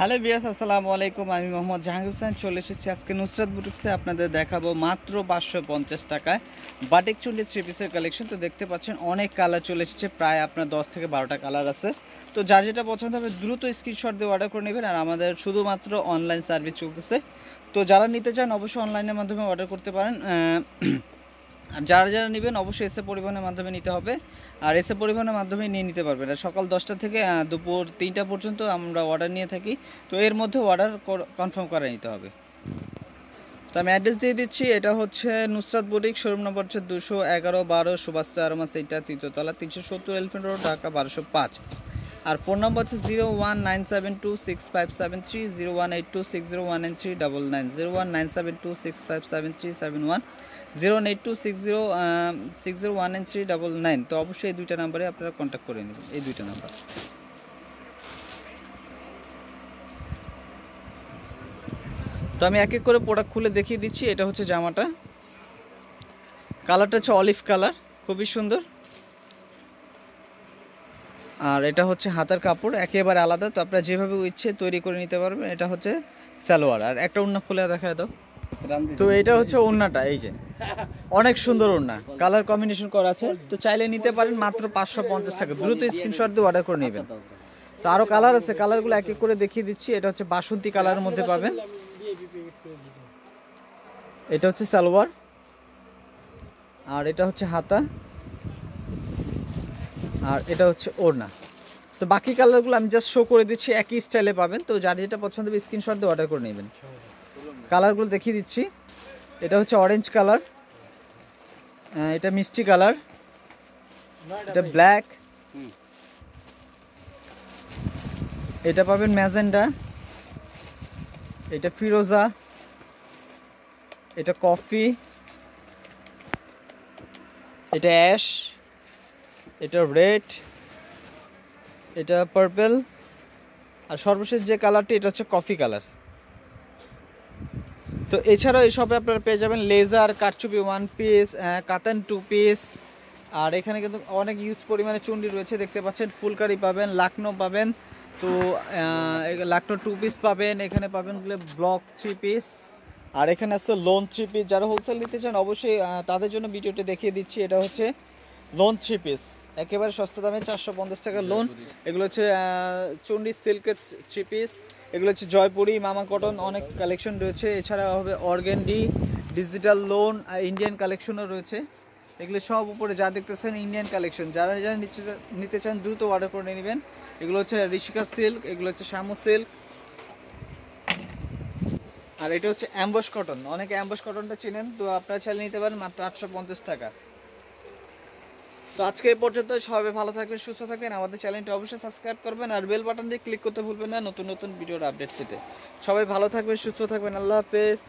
Hello বিয়াস আসসালামু আলাইকুম। আমি মোহাম্মদ জাহাঙ্গীর হোসেন, চলে এসেছি আজকে নুসরাত বুটিক্সে আপনাদের দেখাবো মাত্র পাঁচশো পঞ্চাশ টাকায় বাটিক চুন্ডি থ্রি পিসের কালেকশন তো দেখতে পাচ্ছেন অনেক কালার চলে এসেছে, প্রায় আপনার দশ থেকে বারোটা কালার আছে। তো যার যেটা পছন্দ হবে, দ্রুত স্ক্রিনশট দিয়ে অর্ডার করে নেবেন। আর আমাদের শুধুমাত্র অনলাইন সার্ভিস চলতেছে। তো যারা নিতে চান, অবশ্যই অনলাইনের মাধ্যমে অর্ডার করতে পারেন। যারা যারা নেবেন অবশ্যই এসে পরিবহনের মাধ্যমে নিতে হবে। আর এসে পরিবহনের মাধ্যমে নিয়ে নিতে পারবেন। আর সকাল দশটা থেকে দুপুর তিনটা পর্যন্ত আমরা অর্ডার নিয়ে থাকি। তো এর মধ্যে অর্ডার কনফার্ম করে নিতে হবে। তো আমি অ্যাড্রেস দিয়ে দিচ্ছি। এটা হচ্ছে নুসরাত বুটিক শোরুম নম্বর হচ্ছে দুশো এগারো বারো সুভাষ আরমা সেইটা তৃতীয়তলা তিনশো সত্তর এলিফেন্ট রোড ঢাকা বারোশো পাঁচ। আর ফোন নম্বর হচ্ছে zero one nine seven two six five seven three, zero one eight two six, zero one nine three double nine, zero one nine seven two six five seven three seven one, zero eight two six, zero six, zero one nine three double nine. তো অবশ্যই এই দুইটা নাম্বারে আপনারা contact করে নেবেন, এই দুইটা নাম্বার। তো আমি এক এক করে প্রোডাক্ট খুলে দেখিয়ে দিচ্ছি, এটা হচ্ছে জামাটা। কালারটা হচ্ছে অলিভ কালার খুবই সুন্দর। আর এটা হচ্ছে হাতার কাপড়, একেবারে আলাদা। তো আপনারা যেভাবে ইচ্ছে তৈরি করে নিতে পারবেন, এটা হচ্ছে সালোয়ার। আর একটা ওড়না খুলে দেখা দাও। তো এটা হচ্ছে ওড়নাটা, এই যে। অনেক সুন্দর ওড়না। কালার কম্বিনেশন করা আছে। তো চাইলে নিতে পারেন মাত্র পাঁচশো পঞ্চাশ টাকা। দ্রুত স্ক্রিনশট দিয়ে অর্ডার করে নেবেন। তো আরও কালার আছে। কালারগুলো এক এক করে দেখিয়ে দিচ্ছি। এটা হচ্ছে বাসন্তী কালারের মধ্যে পাবেন। এটা হচ্ছে সালোয়ার। আর এটা হচ্ছে হাতা। আর এটা হচ্ছে ওড়না। তো বাকি কালারগুলো আমি জাস্ট শো করে দিচ্ছি একই স্টাইলে পাবেন। তো যার যেটা পছন্দ হবে স্ক্রিনশট দিয়ে অর্ডার করে নেবেন। কালারগুলো দেখিয়ে দিচ্ছি। এটা হচ্ছে অরেঞ্জ কালার এটা মিষ্টি কালার এটা ব্ল্যাক এটা পাবেন ম্যাজেন্ডা। এটা ফিরোজা। এটা কফি। এটা অ্যাশ। এটা রেড এটা পার্পল আর সর্বশেষ যে কালারটি এটা হচ্ছে কফি কালার তো এছাড়াও এই আপনারা পেয়ে যাবেন লেজার কারচুপি ওয়ান পিস কাতান টু পিস আর এখানে কিন্তু অনেক ইউজ পরিমাণে চুন্ডি রয়েছে, দেখতে পাচ্ছেন, ফুলকারি পাবেন, লাকনো পাবেন, তো লাকনো টু পিস পাবেন, এখানে পাবেন ব্লক থ্রি পিস আর এখানে আছে লোন থ্রি পিস যারা হোলসেল নিতে চান, অবশ্যই তাদের জন্য ভিডিওটি দেখিয়ে দিচ্ছি, এটা হচ্ছে লোন থ্রি পিস একেবারে সস্তা দামে চারশো পঞ্চাশ টাকা লোন এগুলো হচ্ছে চণ্ডী সিল্কের থ্রি পিস এগুলো হচ্ছে জয়পুরি মামা কটন অনেক কালেকশন রয়েছে। এছাড়া হবে অর্গেন্ডি ডিজিটাল লোন আর ইন্ডিয়ান কালেকশনও রয়েছে। এগুলো সব উপরে যা দেখতেছেন ইন্ডিয়ান কালেকশন যারা যারা নিতে চান দ্রুত অর্ডার করে নেবেন। এগুলো হচ্ছে ঋষিকা সিল্ক এগুলো হচ্ছে শ্যামো সিল্ক আর এটা হচ্ছে অ্যাম্বস কটন অনেকে অ্যাম্বস কটনটা চিনেন তো আপনারা চাইলে নিতে পারেন মাত্র আটশো পঞ্চাশ টাকা। তো আজকে এই পর্যন্ত সবাই ভালো থাকবেন, সুস্থ থাকবেন। আমাদের চ্যানেলটি অবশ্যই সাবস্ক্রাইব করবেন আর বেল বাটন দিয়ে ক্লিক করতে ভুলবেন না নতুন নতুন ভিডিওর আপডেট পেতে। সবাই ভালো থাকবেন, সুস্থ থাকবেন। আল্লাহ হাফেজ।